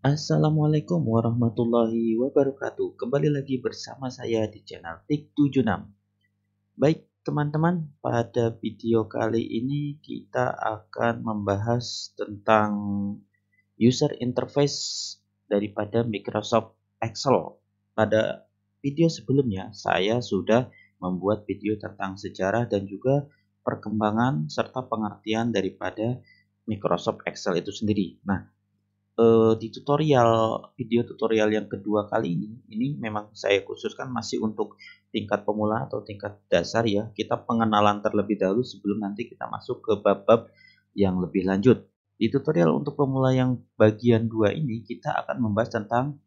Assalamualaikum warahmatullahi wabarakatuh. Kembali lagi bersama saya di channel Tik76. Baik, teman-teman, pada video kali ini kita akan membahas tentang user interface daripada Microsoft Excel. Pada video sebelumnya, saya sudah membuat video tentang sejarah dan juga perkembangan serta pengertian daripada Microsoft Excel itu sendiri. Nah, uh, di tutorial video tutorial yang kedua kali ini ini memang saya khususkan masih untuk tingkat pemula atau tingkat dasar ya. Kita pengenalan terlebih dahulu sebelum nanti kita masuk ke bab-bab yang lebih lanjut. Di tutorial untuk pemula yang bagian dua ini kita akan membahas tentang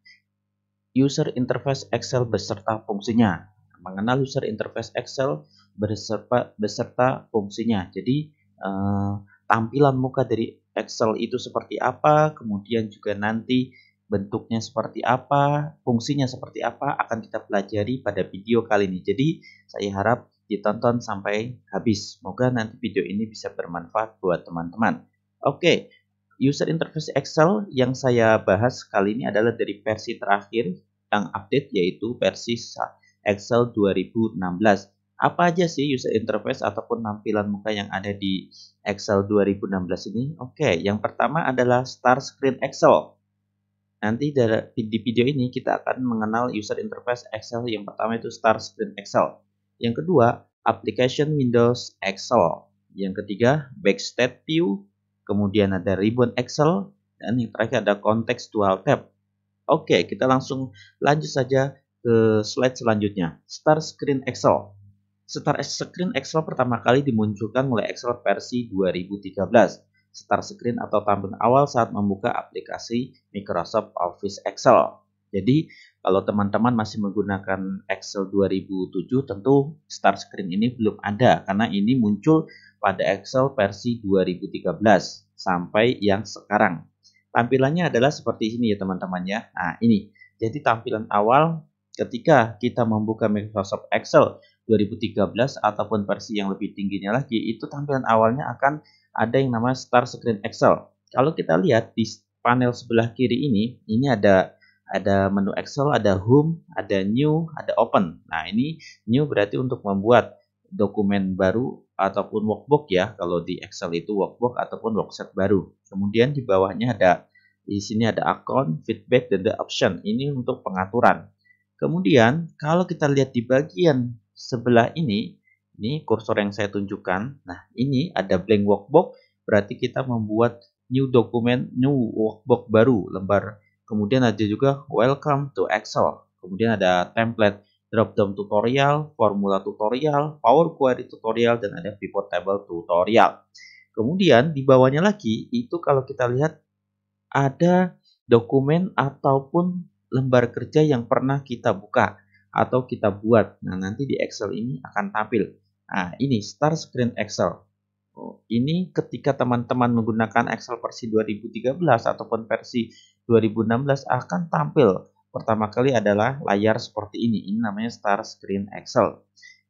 user interface Excel beserta fungsinya. Mengenal user interface Excel beserta beserta fungsinya. Jadi uh, tampilan muka dari Excel itu seperti apa, kemudian juga nanti bentuknya seperti apa, fungsinya seperti apa akan kita pelajari pada video kali ini. Jadi saya harap ditonton sampai habis. Semoga nanti video ini bisa bermanfaat buat teman-teman. Oke, user interface Excel yang saya bahas kali ini adalah dari versi terakhir yang update yaitu versi Excel 2016 apa aja sih user interface ataupun tampilan muka yang ada di Excel 2016 ini? Oke, yang pertama adalah Start Screen Excel. Nanti di video ini kita akan mengenal user interface Excel. Yang pertama itu Start Screen Excel. Yang kedua, Application Windows Excel. Yang ketiga, Backstage View. Kemudian ada Ribbon Excel. Dan yang terakhir ada Contextual Tab. Oke, kita langsung lanjut saja ke slide selanjutnya. Start Screen Excel. Start Screen Excel pertama kali dimunculkan mulai Excel versi 2013. Start Screen atau tampilan awal saat membuka aplikasi Microsoft Office Excel. Jadi, kalau teman-teman masih menggunakan Excel 2007, tentu Start Screen ini belum ada karena ini muncul pada Excel versi 2013 sampai yang sekarang. Tampilannya adalah seperti ini ya teman-teman ya. Nah, ini. Jadi tampilan awal ketika kita membuka Microsoft Excel 2013 ataupun versi yang lebih tingginya lagi itu tampilan awalnya akan ada yang namanya Start Screen Excel. Kalau kita lihat di panel sebelah kiri ini, ini ada ada menu Excel, ada Home, ada New, ada Open. Nah ini New berarti untuk membuat dokumen baru ataupun workbook ya. Kalau di Excel itu workbook ataupun worksheet baru. Kemudian di bawahnya ada di sini ada account, feedback, dan the option. Ini untuk pengaturan. Kemudian kalau kita lihat di bagian sebelah ini, ini kursor yang saya tunjukkan. Nah, ini ada blank workbook, berarti kita membuat new document, new workbook baru, lembar. Kemudian ada juga welcome to Excel. Kemudian ada template drop down tutorial, formula tutorial, power query tutorial, dan ada pivot table tutorial. Kemudian di bawahnya lagi, itu kalau kita lihat ada dokumen ataupun lembar kerja yang pernah kita buka atau kita buat. Nah, nanti di Excel ini akan tampil. Nah, ini Start Screen Excel. Oh, ini ketika teman-teman menggunakan Excel versi 2013 ataupun versi 2016 akan tampil. Pertama kali adalah layar seperti ini. Ini namanya Start Screen Excel.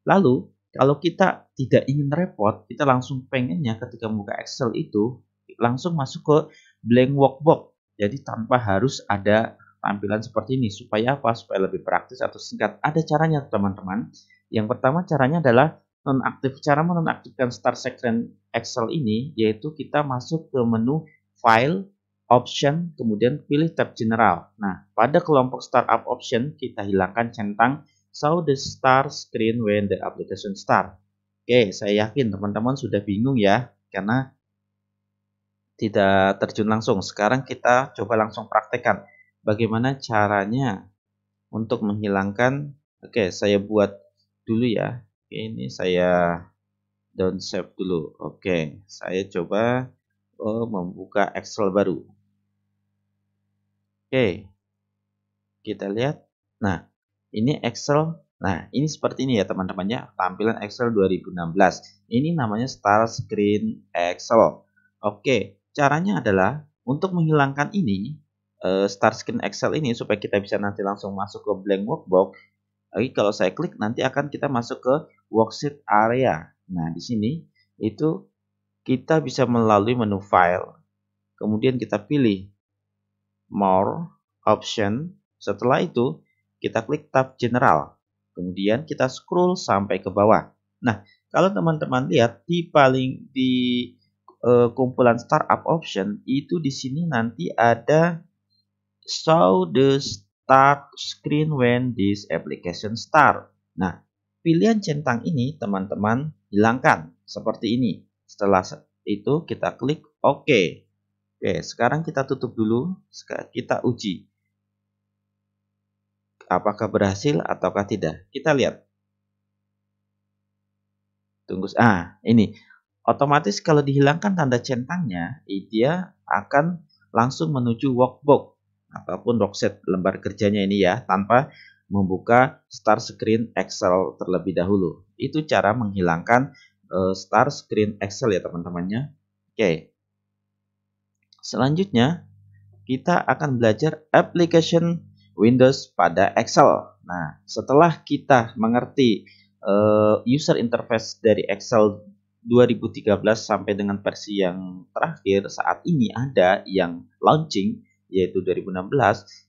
Lalu, kalau kita tidak ingin repot, kita langsung pengennya ketika membuka Excel itu langsung masuk ke blank workbook. Jadi tanpa harus ada tampilan seperti ini. Supaya apa? Supaya lebih praktis atau singkat. Ada caranya teman-teman. Yang pertama caranya adalah nonaktif. Cara menonaktifkan Start Screen Excel ini yaitu kita masuk ke menu File, Option, kemudian pilih tab General. Nah, pada kelompok Startup Option kita hilangkan centang Show the start screen when the application start. Oke, saya yakin teman-teman sudah bingung ya, karena tidak terjun langsung. Sekarang kita coba langsung praktekkan bagaimana caranya untuk menghilangkan oke saya buat dulu ya. Oke ini saya down save dulu. Oke saya coba oh, membuka Excel baru. Oke kita lihat. Nah ini Excel. Nah ini seperti ini ya teman-teman ya tampilan Excel 2016 ini namanya Start Screen Excel. Oke caranya adalah untuk menghilangkan ini uh, start screen Excel ini supaya kita bisa nanti langsung masuk ke blank workbook. Lagi kalau saya klik nanti akan kita masuk ke worksheet area. Nah, di sini itu kita bisa melalui menu file. Kemudian kita pilih more, option. Setelah itu, kita klik tab general. Kemudian kita scroll sampai ke bawah. Nah, kalau teman-teman lihat di paling di uh, kumpulan startup option itu di sini nanti ada show the start screen when this application start. Nah, pilihan centang ini teman-teman hilangkan seperti ini. Setelah itu kita klik OK. Oke, sekarang kita tutup dulu. Kita uji. Apakah berhasil ataukah tidak? Kita lihat. Tunggu. Ah, ini. Otomatis kalau dihilangkan tanda centangnya, dia akan langsung menuju workbook ataupun workset lembar kerjanya ini ya, tanpa membuka start screen Excel terlebih dahulu. Itu cara menghilangkan uh, start screen Excel ya teman-temannya. Oke. Selanjutnya, kita akan belajar application Windows pada Excel. Nah, setelah kita mengerti uh, user interface dari Excel 2013 sampai dengan versi yang terakhir saat ini ada yang launching yaitu 2016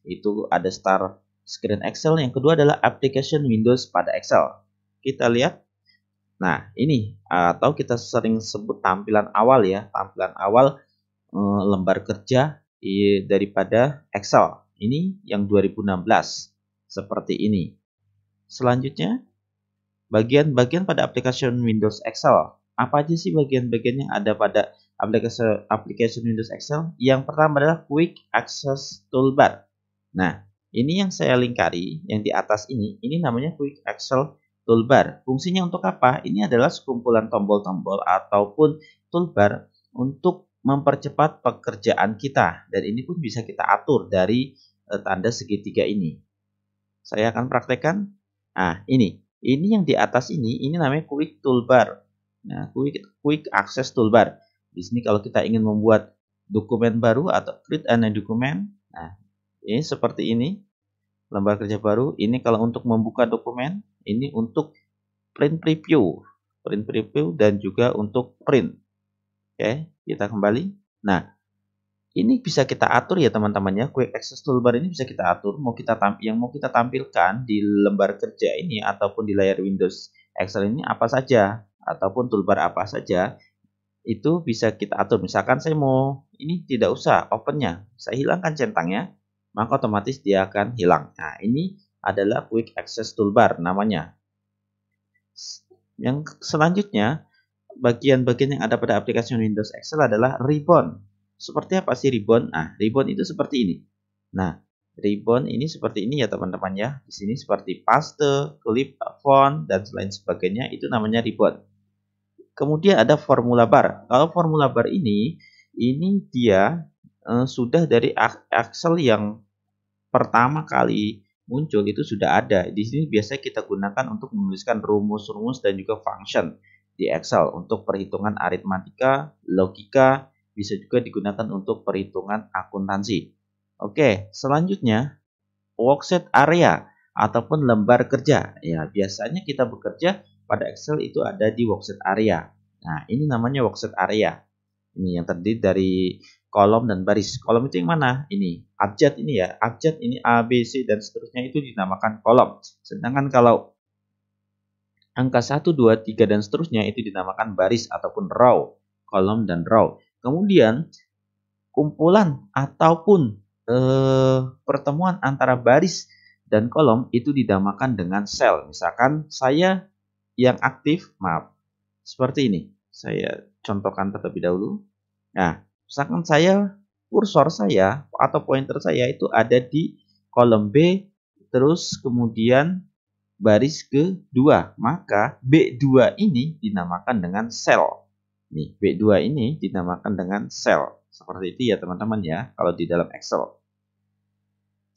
itu ada start screen Excel yang kedua adalah application Windows pada Excel kita lihat nah ini atau kita sering sebut tampilan awal ya tampilan awal Eh, lembar kerja daripada Excel. Ini yang 2016 seperti ini. Selanjutnya, bagian-bagian pada aplikasi Windows Excel. Apa aja sih bagian-bagian yang ada pada aplikasi aplikasi Windows Excel? Yang pertama adalah Quick Access Toolbar. Nah, ini yang saya lingkari, yang di atas ini, ini namanya Quick Access Toolbar. Fungsinya untuk apa? Ini adalah sekumpulan tombol-tombol ataupun toolbar untuk mempercepat pekerjaan kita dan ini pun bisa kita atur dari uh, tanda segitiga ini. Saya akan praktekkan. Nah, ini. Ini yang di atas ini, ini namanya quick toolbar. Nah, quick quick access toolbar. Di sini kalau kita ingin membuat dokumen baru atau create a dokumen, nah, ini seperti ini. Lembar kerja baru. Ini kalau untuk membuka dokumen, ini untuk print preview, print preview dan juga untuk print. Oke, kita kembali. Nah, ini bisa kita atur ya teman-teman ya. Quick Access Toolbar ini bisa kita atur mau kita yang mau kita tampilkan di lembar kerja ini ataupun di layar Windows Excel ini apa saja ataupun toolbar apa saja itu bisa kita atur. Misalkan saya mau ini tidak usah opennya, saya hilangkan centangnya, maka otomatis dia akan hilang. Nah, ini adalah Quick Access Toolbar namanya. Yang selanjutnya bagian-bagian yang ada pada aplikasi Windows Excel adalah ribbon. Seperti apa sih ribbon? Nah, ribbon itu seperti ini. Nah, ribbon ini seperti ini ya teman-teman ya. Di sini seperti paste, clip, font, dan lain sebagainya itu namanya ribbon. Kemudian ada formula bar. Kalau formula bar ini, ini dia eh, sudah dari Excel yang pertama kali muncul itu sudah ada. Di sini biasanya kita gunakan untuk menuliskan rumus-rumus dan juga function di Excel untuk perhitungan aritmatika, logika, bisa juga digunakan untuk perhitungan akuntansi. Oke, selanjutnya worksheet area ataupun lembar kerja. Ya, biasanya kita bekerja pada Excel itu ada di worksheet area. Nah, ini namanya worksheet area. Ini yang terdiri dari kolom dan baris. Kolom itu yang mana? Ini abjad ini ya. Abjad ini A, B, C dan seterusnya itu dinamakan kolom. Sedangkan kalau Angka 1, 2, 3, dan seterusnya itu dinamakan baris ataupun row, kolom dan row. Kemudian kumpulan ataupun eh, pertemuan antara baris dan kolom itu dinamakan dengan sel. Misalkan saya yang aktif, maaf, seperti ini. Saya contohkan terlebih dahulu. Nah, misalkan saya kursor saya atau pointer saya itu ada di kolom B, terus kemudian baris kedua. Maka B2 ini dinamakan dengan sel. Nih, B2 ini dinamakan dengan sel. Seperti itu ya teman-teman ya, kalau di dalam Excel.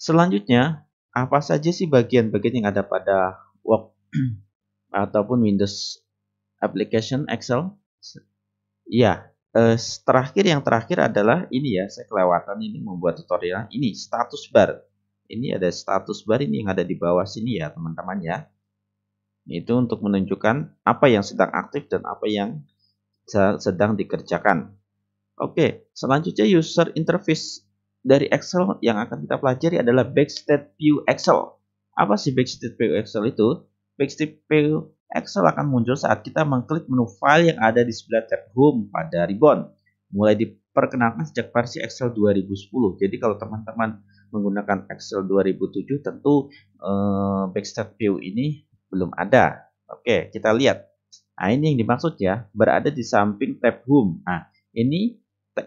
Selanjutnya, apa saja sih bagian-bagian yang ada pada Word ataupun Windows application Excel? Ya, eh, terakhir yang terakhir adalah ini ya, saya kelewatan ini membuat tutorial. Ini status bar ini ada status bar ini yang ada di bawah sini ya teman-teman ya. Itu untuk menunjukkan apa yang sedang aktif dan apa yang sedang dikerjakan. Oke, selanjutnya user interface dari Excel yang akan kita pelajari adalah Backstage View Excel. Apa sih Backstage View Excel itu? Excel akan muncul saat kita mengklik menu file yang ada di sebelah tab Home pada ribbon. Mulai diperkenalkan sejak versi Excel 2010. Jadi kalau teman-teman menggunakan Excel 2007 tentu eh, Backstage View ini belum ada. Oke, kita lihat. Nah, ini yang dimaksud ya, berada di samping tab Home. Nah, ini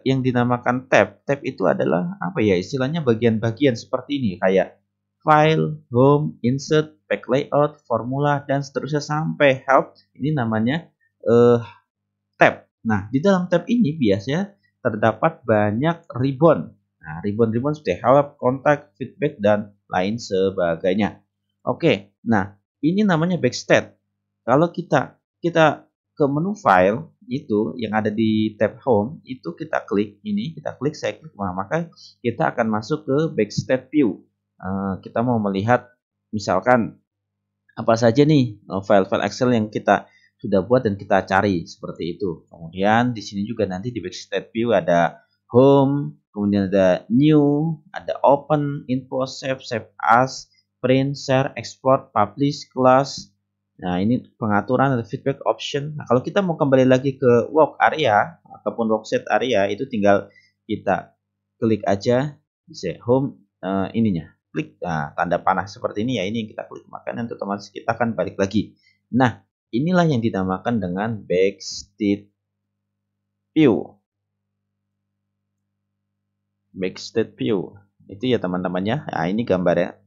yang dinamakan tab. Tab itu adalah apa ya? Istilahnya bagian-bagian seperti ini kayak file, home, insert, pack layout, formula dan seterusnya sampai help. Ini namanya uh, tab. Nah, di dalam tab ini biasanya terdapat banyak ribbon. Nah, ribbon-ribbon seperti help, contact, feedback dan lain sebagainya. Oke, nah ini namanya backstage. Kalau kita kita ke menu file itu yang ada di tab home itu kita klik ini kita klik saya klik nah, maka kita akan masuk ke backstage view uh, kita mau melihat misalkan apa saja nih eh, file-file Excel yang kita sudah buat dan kita cari seperti itu kemudian di sini juga nanti di backstage view ada home kemudian ada new ada open info save save as print share export publish class Nah, ini pengaturan atau feedback option. Nah, kalau kita mau kembali lagi ke work area ataupun workset area itu tinggal kita klik aja di home uh, ininya. Klik nah, tanda panah seperti ini ya. Ini yang kita klik maka nanti otomatis kita akan balik lagi. Nah, inilah yang dinamakan dengan backstage view. Backstage view. Itu ya teman-temannya. Nah, ini gambarnya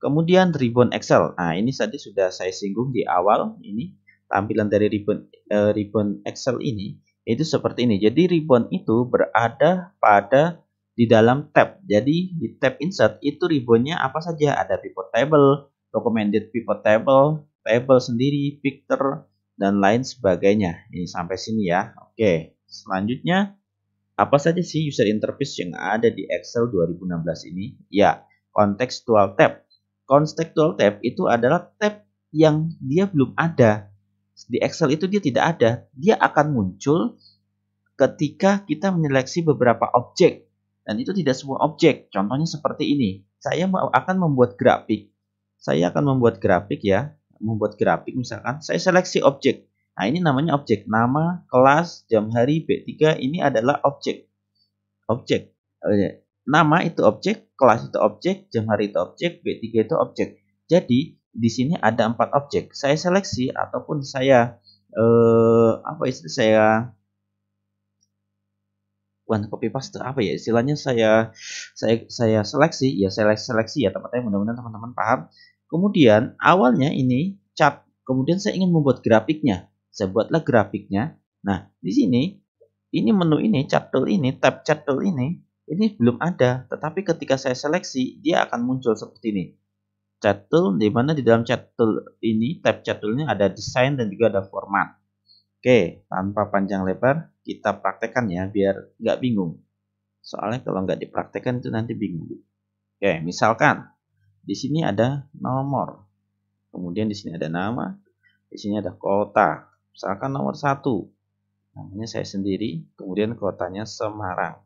Kemudian ribbon Excel. Nah, ini tadi sudah saya singgung di awal ini tampilan dari ribbon uh, ribbon Excel ini itu seperti ini. Jadi ribbon itu berada pada di dalam tab. Jadi di tab insert itu ribbonnya apa saja? Ada pivot table, recommended pivot table, table sendiri, picture dan lain sebagainya. Ini sampai sini ya. Oke. Selanjutnya apa saja sih user interface yang ada di Excel 2016 ini? Ya, contextual tab contextual tab itu adalah tab yang dia belum ada. Di Excel itu dia tidak ada. Dia akan muncul ketika kita menyeleksi beberapa objek. Dan itu tidak semua objek. Contohnya seperti ini. Saya akan membuat grafik. Saya akan membuat grafik ya. Membuat grafik misalkan. Saya seleksi objek. Nah ini namanya objek. Nama, kelas, jam hari, B3 ini adalah objek. Objek. Nama itu objek, kelas itu objek, jam hari itu objek, B3 itu objek. Jadi di sini ada empat objek. Saya seleksi ataupun saya eh, apa istilah saya bukan copy paste apa ya istilahnya saya saya saya seleksi ya seleksi seleksi ya tempatnya mudah-mudahan teman-teman paham. Kemudian awalnya ini cat, kemudian saya ingin membuat grafiknya. Saya buatlah grafiknya. Nah, di sini ini menu ini, cat tool ini, tab cat tool ini ini belum ada, tetapi ketika saya seleksi, dia akan muncul seperti ini. Chat tool, di mana di dalam chat tool ini, tab chat tool ada desain dan juga ada format. Oke, tanpa panjang lebar, kita praktekkan ya, biar nggak bingung. Soalnya kalau nggak dipraktekkan itu nanti bingung. Oke, misalkan di sini ada nomor, kemudian di sini ada nama, di sini ada kota. Misalkan nomor satu, namanya saya sendiri, kemudian kotanya Semarang.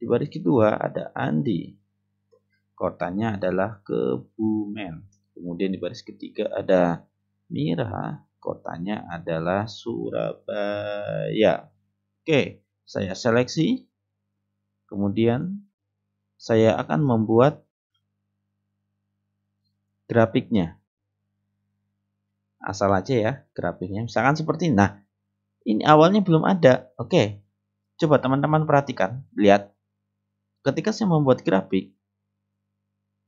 Di baris kedua ada Andi. Kotanya adalah Kebumen. Kemudian di baris ketiga ada Mira. Kotanya adalah Surabaya. Oke, saya seleksi. Kemudian saya akan membuat grafiknya. Asal aja ya grafiknya. Misalkan seperti ini. Nah, ini awalnya belum ada. Oke, coba teman-teman perhatikan. Lihat ketika saya membuat grafik,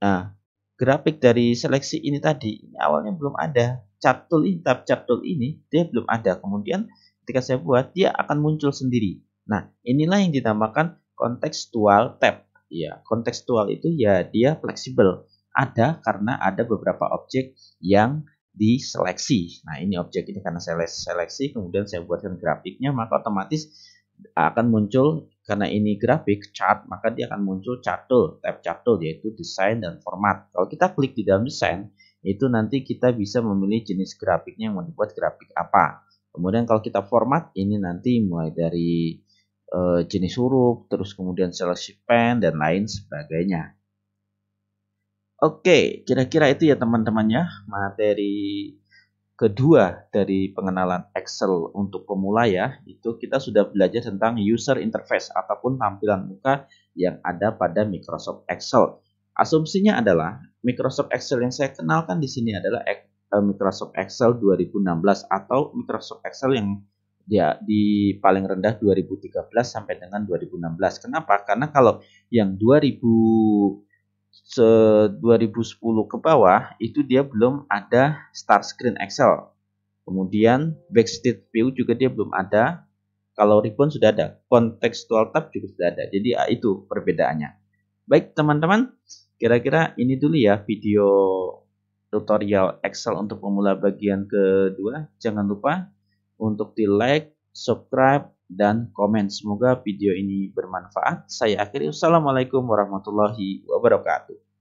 nah grafik dari seleksi ini tadi ini awalnya belum ada tool ini, tab tool ini dia belum ada. Kemudian ketika saya buat dia akan muncul sendiri. Nah inilah yang dinamakan contextual tab. Ya kontekstual itu ya dia fleksibel. Ada karena ada beberapa objek yang diseleksi. Nah ini objek ini karena saya seleksi kemudian saya buatkan grafiknya maka otomatis akan muncul karena ini grafik chart maka dia akan muncul chart tool tab chart tool yaitu desain dan format kalau kita klik di dalam desain itu nanti kita bisa memilih jenis grafiknya yang mau dibuat grafik apa kemudian kalau kita format ini nanti mulai dari uh, jenis huruf, terus kemudian seleksi pen dan lain sebagainya. Oke, kira-kira itu ya teman-teman ya materi kedua dari pengenalan Excel untuk pemula ya, itu kita sudah belajar tentang user interface ataupun tampilan muka yang ada pada Microsoft Excel. Asumsinya adalah Microsoft Excel yang saya kenalkan di sini adalah eh, Microsoft Excel 2016 atau Microsoft Excel yang ya di paling rendah 2013 sampai dengan 2016. Kenapa? Karena kalau yang 2000 2010 ke bawah itu dia belum ada start screen Excel. Kemudian backstage view juga dia belum ada. Kalau ribbon sudah ada, contextual tab juga sudah ada. Jadi ah, itu perbedaannya. Baik teman-teman, kira-kira ini dulu ya video tutorial Excel untuk pemula bagian kedua. Jangan lupa untuk di like, subscribe, dan komen. Semoga video ini bermanfaat. Saya akhiri. Wassalamualaikum warahmatullahi wabarakatuh.